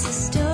is a story.